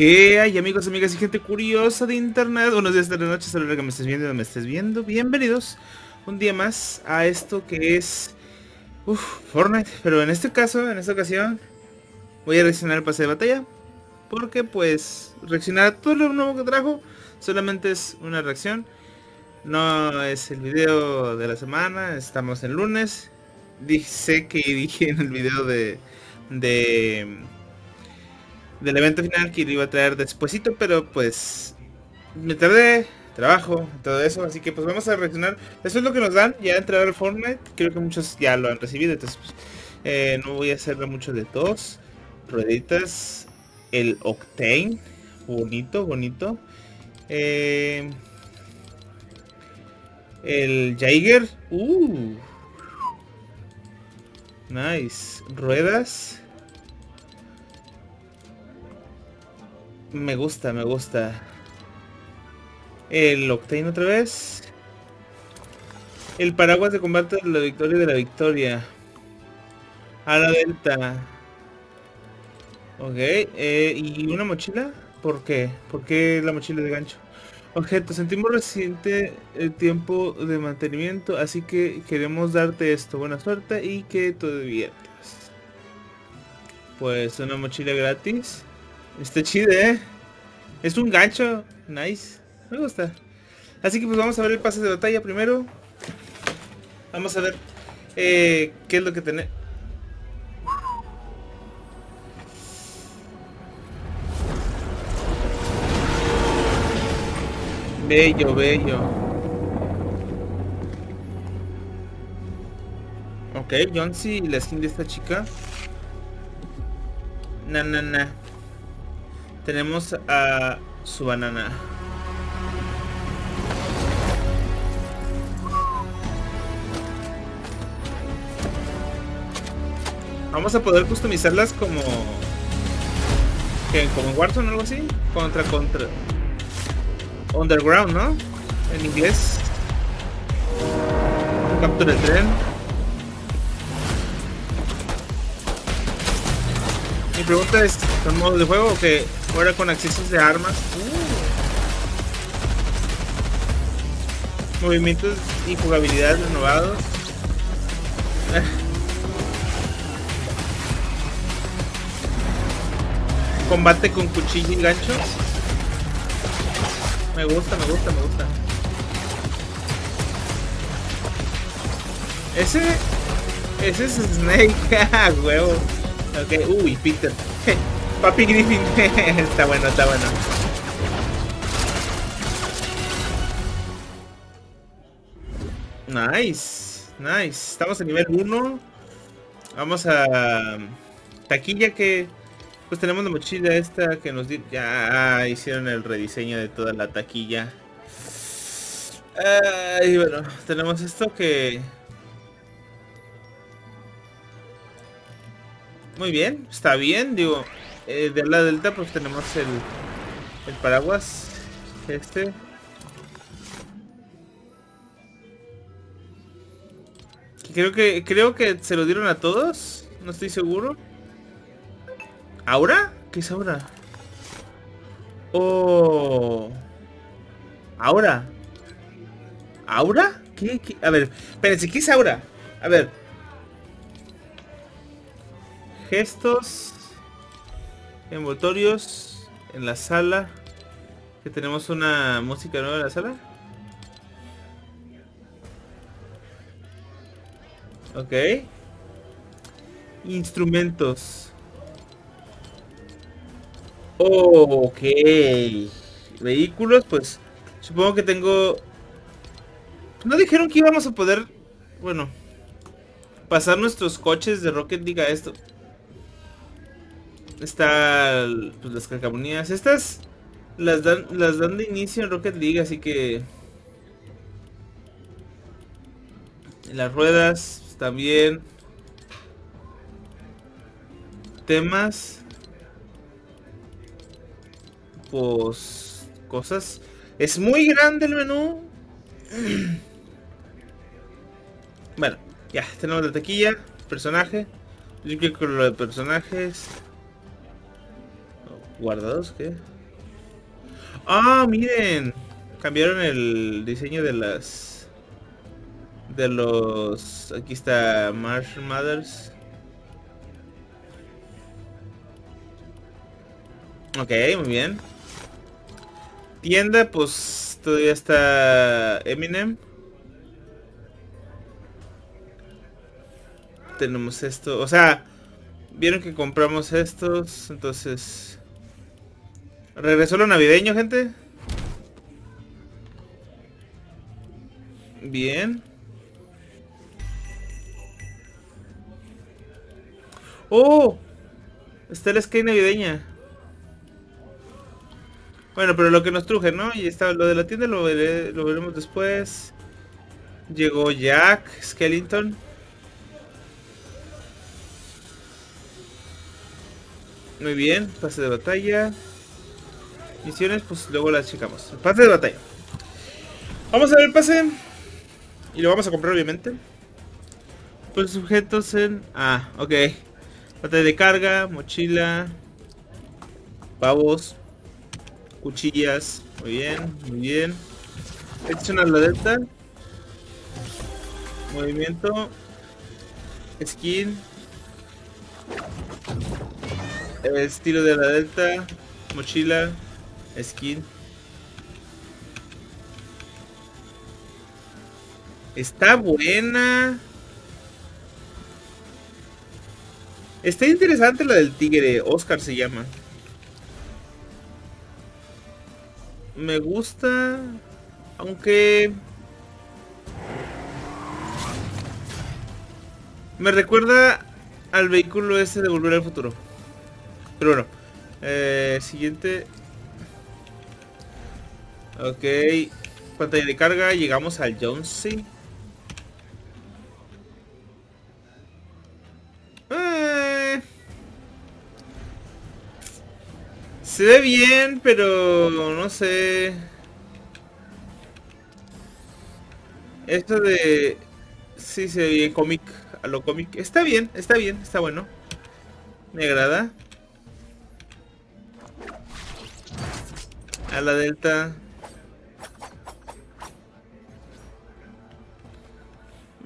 ¿Qué hay amigos, amigas y gente curiosa de internet? Buenos días, a la hora que me estés viendo, me estés viendo. Bienvenidos un día más a esto que es Fortnite. Pero en este caso, en esta ocasión, voy a reaccionar al pase de batalla. Porque pues reaccionar a todo lo nuevo que trajo solamente es una reacción. No es el video de la semana, estamos en lunes. Dice que dije en el video de... de del evento final que iba a traer despuesito, pero pues me tardé, trabajo, todo eso, así que pues vamos a reaccionar. Eso es lo que nos dan, ya entrar al Fortnite, creo que muchos ya lo han recibido, entonces pues, eh, no voy a hacerlo mucho de todos. Rueditas, el Octane, bonito, bonito. Eh, el Jaeger, uh, nice. Ruedas. Me gusta, me gusta. El Octane otra vez. El paraguas de combate de la victoria de la victoria. A la delta. Ok. Eh, ¿Y una mochila? ¿Por qué? ¿Por qué la mochila de gancho? Objeto, sentimos reciente el tiempo de mantenimiento, así que queremos darte esto. Buena suerte y que te diviertas. Pues una mochila gratis. Está chido, ¿eh? Es un gancho. Nice. Me gusta. Así que pues vamos a ver el pase de batalla primero. Vamos a ver eh, qué es lo que tenemos. Bello, bello. Ok, John y la skin de esta chica. Na, na, na. Tenemos a su banana. Vamos a poder customizarlas como... Como en Warzone o algo así. Contra, contra... Underground, ¿no? En inglés. Captura el tren. Mi pregunta es, ¿son modos de juego o que ahora con accesos de armas? Movimientos y jugabilidad renovados. Combate con cuchillo y gancho. Me gusta, me gusta, me gusta. Ese... Ese es Snake, ah, huevo. Ok, uy, Peter. Papi Griffin. está bueno, está bueno. Nice, nice. Estamos en nivel 1. Vamos a... Taquilla que... Pues tenemos la mochila esta que nos... Ya hicieron el rediseño de toda la taquilla. Y bueno, tenemos esto que... Muy bien, está bien, digo, eh, de la delta pues tenemos el, el paraguas, este. Creo que, creo que se lo dieron a todos, no estoy seguro. ¿Aura? ¿Qué es Aura? Oh... ¿Aura? ¿Aura? ¿Qué? A ver, espérense, ¿qué es Aura? A ver, gestos envoltorios en la sala. Que tenemos una música nueva en la sala. Ok. Instrumentos. Ok. Vehículos pues supongo que tengo. No dijeron que íbamos a poder bueno pasar nuestros coches de Rocket League a esto Está pues, las calcamonías. Estas las dan, las dan de inicio en Rocket League, así que... Las ruedas también. Temas. Pues... Cosas. Es muy grande el menú. Bueno, ya, tenemos la taquilla, personaje. Yo creo que lo de personajes. ¿Guardados qué? Ah, miren. Cambiaron el diseño de las... De los... Aquí está Marshall Mothers. Ok, muy bien. Tienda, pues todavía está Eminem. Tenemos esto. O sea, vieron que compramos estos. Entonces... ¿Regresó lo navideño, gente? Bien. ¡Oh! Está la sky navideña. Bueno, pero lo que nos truje, ¿no? Y está lo de la tienda lo, lo veremos después. Llegó Jack Skellington. Muy bien, pase de batalla. Misiones, pues luego las checamos. Pase de batalla. Vamos a ver el pase. Y lo vamos a comprar, obviamente. Pues sujetos en... Ah, ok. Batalla de carga, mochila. Pavos. Cuchillas. Muy bien, muy bien. a la delta. Movimiento. Skin. Estilo de la delta. Mochila. Skin. Está buena. Está interesante la del tigre. Oscar se llama. Me gusta. Aunque... Me recuerda al vehículo ese de Volver al Futuro. Pero bueno. Eh, siguiente. Ok. Pantalla de carga. Llegamos al Jonesy. Eh, se ve bien, pero no sé. Esto de... Sí, se ve bien cómic, a lo cómic. Está bien, está bien, está bueno. Me agrada. A la delta.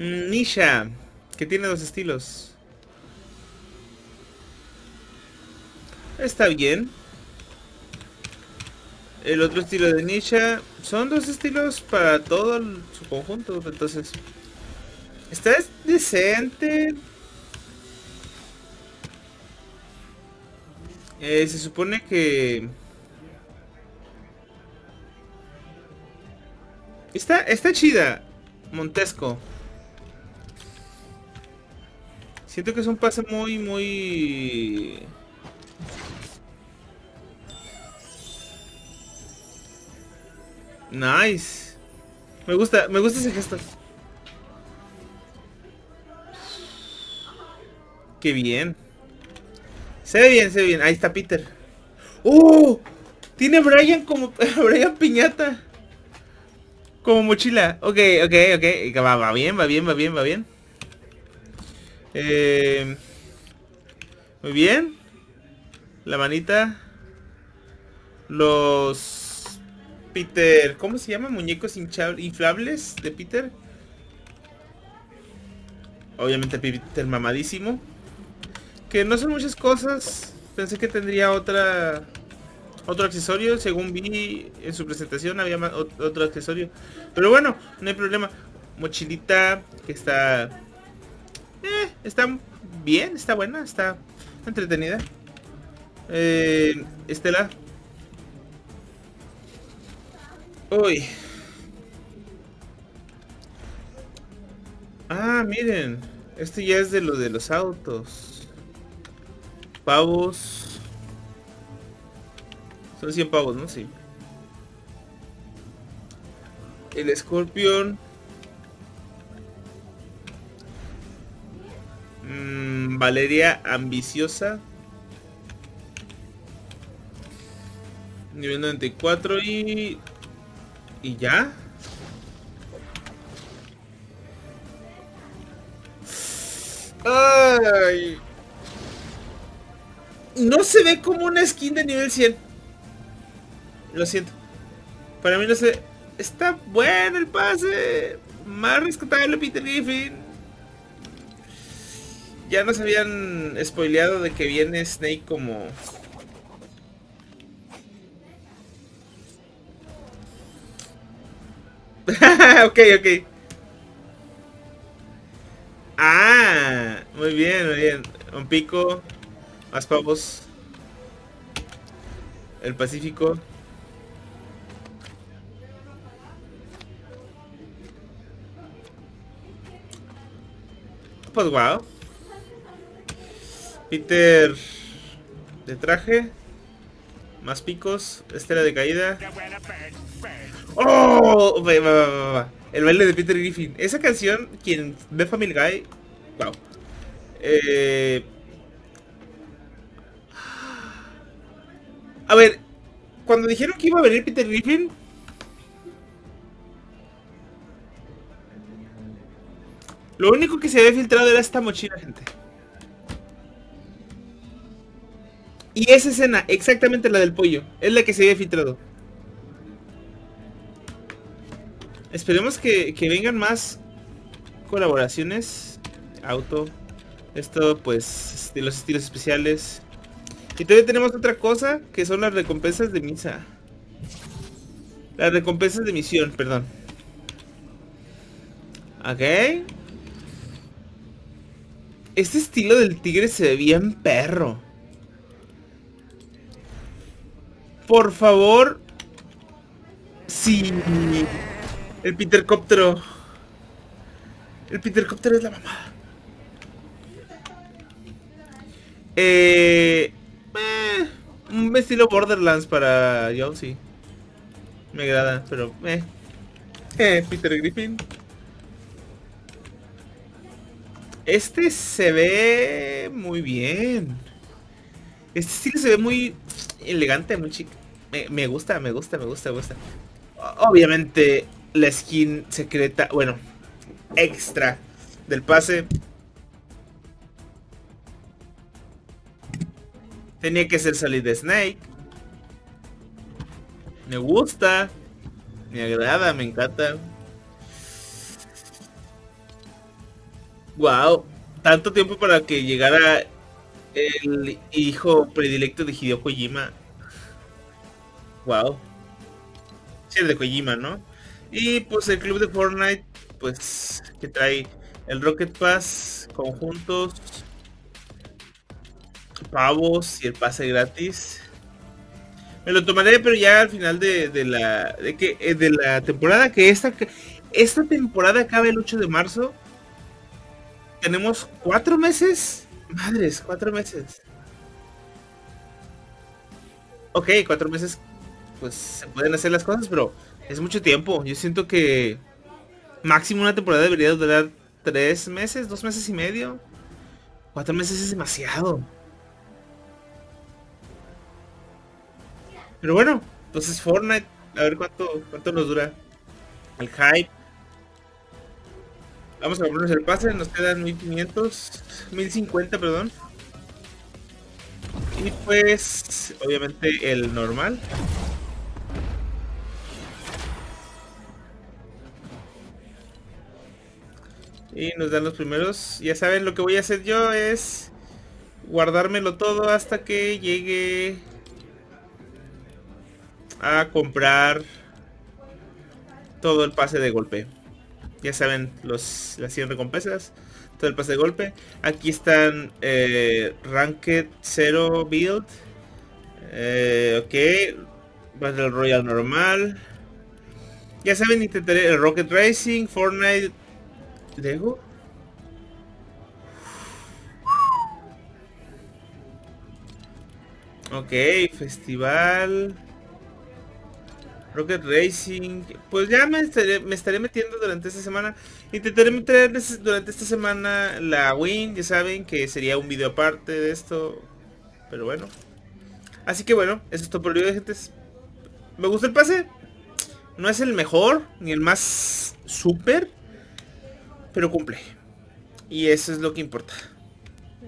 Nisha, que tiene dos estilos. Está bien. El otro estilo de Nisha son dos estilos para todo su conjunto, entonces está decente. Eh, se supone que está está chida, Montesco. Siento que es un pase muy, muy... Nice. Me gusta, me gusta ese gesto. Qué bien. Se ve bien, se ve bien. Ahí está Peter. ¡Oh! Tiene Brian como... Brian Piñata. Como mochila. Ok, ok, ok. Va, va bien, va bien, va bien, va bien. Eh, muy bien. La manita. Los Peter, ¿cómo se llama? Muñecos inflables de Peter. Obviamente Peter mamadísimo. Que no son muchas cosas. Pensé que tendría otra otro accesorio. Según vi en su presentación había otro accesorio. Pero bueno, no hay problema. Mochilita que está está bien, está buena, está entretenida. Eh, Estela. Uy. Ah, miren. Este ya es de lo de los autos. Pavos. Son 100 pavos, ¿no? Sí. El Scorpion. Valeria ambiciosa. Nivel 94 y... ¿Y ya? Ay. no se ve como una skin de nivel 100. Lo siento. Para mí no se... Está bueno el pase. Más rescatable Peter Griffin. Ya nos habían spoileado de que viene Snake como... ok, ok. Ah, muy bien, muy bien. Un pico, más pavos. El Pacífico. Pues wow. Peter de traje. Más picos. Estela de caída. ¡Oh! El baile de Peter Griffin. Esa canción, quien ve Family Guy. Wow. Eh... A ver, cuando dijeron que iba a venir Peter Griffin. Lo único que se había filtrado era esta mochila, gente. Y esa escena, exactamente la del pollo, es la que se había filtrado. Esperemos que, vengan más colaboraciones. Auto. Esto, pues, de los estilos especiales. Y todavía tenemos otra cosa, que son las recompensas de misa. Las recompensas de misión, perdón. Ok. Este estilo del tigre se ve bien perro. Por favor. Sí. El Petercóptero. El Petercóptero es la mamada. Eh, eh, un estilo Borderlands para yo, sí. Me agrada, pero eh. eh. Peter Griffin. Este se ve muy bien. Este estilo se ve muy elegante, muy chic. Me, gusta, me gusta, me gusta, me gusta. Obviamente la skin secreta, bueno, extra del pase. Tenía que ser salir de Snake. Me gusta. Me agrada, me encanta. Wow. Tanto tiempo para que llegara el hijo predilecto de Hideo Kojima. Wow. Sí, el de Kojima, ¿no? Y pues el club de Fortnite, pues que trae el Rocket Pass, conjuntos, pavos y el pase gratis. Me lo tomaré, pero ya al final de, la de que eh, de la temporada que esta esta temporada acaba el 8 de marzo. Tenemos cuatro meses. Madres, cuatro meses. Ok, cuatro meses. Pues se pueden hacer las cosas, pero es mucho tiempo. Yo siento que máximo una temporada debería durar tres meses, dos meses y medio. Cuatro meses es demasiado. Pero bueno, entonces Fortnite, a ver cuánto, cuánto nos dura el hype. Vamos a comprarnos el pase, nos quedan 1500, 1050, perdón. Y pues, obviamente el normal. Y nos dan los primeros. Ya saben, lo que voy a hacer yo es guardármelo todo hasta que llegue a comprar todo el pase de golpe. Ya saben, los, las 100 recompensas, todo el pase de golpe. Aquí están eh, Ranked 0 Build. Eh, ok. Battle Royale normal. Ya saben, intentaré el Rocket Racing, Fortnite, Lego. Ok, festival. Rocket Racing. Pues ya me estaré, me estaré metiendo durante esta semana. Intentaré meter durante esta semana la Win. Ya saben que sería un video aparte de esto. Pero bueno. Así que bueno, eso es todo por el video, gente. Me gusta el pase. No es el mejor, ni el más super pero cumple. Y eso es lo que importa.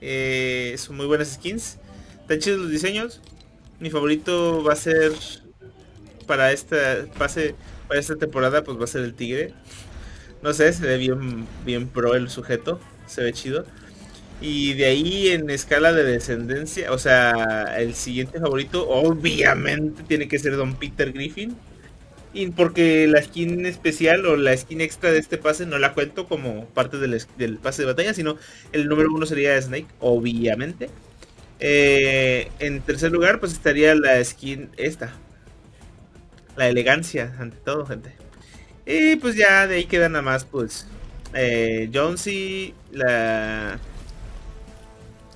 Eh, son muy buenas skins. Están chidos los diseños. Mi favorito va a ser para esta pase para esta temporada pues va a ser el tigre. No sé, se ve bien bien pro el sujeto, se ve chido. Y de ahí en escala de descendencia, o sea, el siguiente favorito obviamente tiene que ser Don Peter Griffin. Y porque la skin especial o la skin extra de este pase no la cuento como parte del, del pase de batalla, sino el número uno sería Snake, obviamente. Eh, en tercer lugar, pues estaría la skin esta. La elegancia, ante todo, gente. Y pues ya de ahí queda nada más, pues, eh, Jonesy, la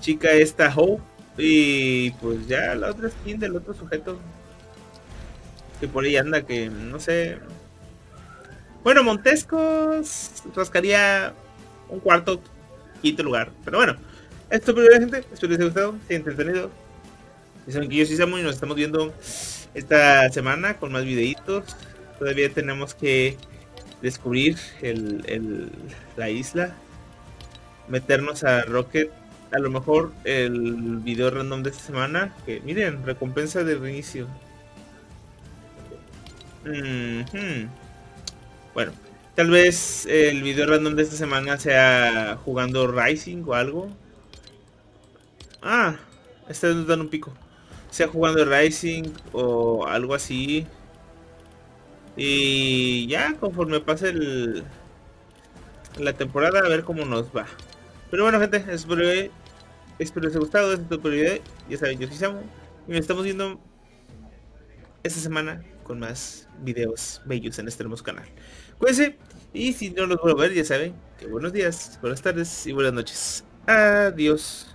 chica esta Hope y pues ya la otra skin del otro sujeto que por ahí anda que no sé. Bueno Montescos rascaría un cuarto quinto lugar. Pero bueno esto es gente. Espero que les haya gustado sea entretenido. Y saben que yo soy Samu y nos estamos viendo esta semana con más videitos. Todavía tenemos que descubrir el, el, la isla meternos a Rocket. A lo mejor el video random de esta semana, que miren, recompensa de reinicio. Bueno, tal vez el video random de esta semana sea jugando Rising o algo. Ah, este nos dan un pico. Sea jugando Rising o algo así. Y ya conforme pase el, la temporada a ver cómo nos va. Pero bueno gente, espero, espero les haya gustado este video. Ya saben, yo soy Samu. Y nos estamos viendo esta semana con más videos bellos en este hermoso canal. Cuídense. Y si no los vuelvo a ver, ya saben que buenos días, buenas tardes y buenas noches. Adiós.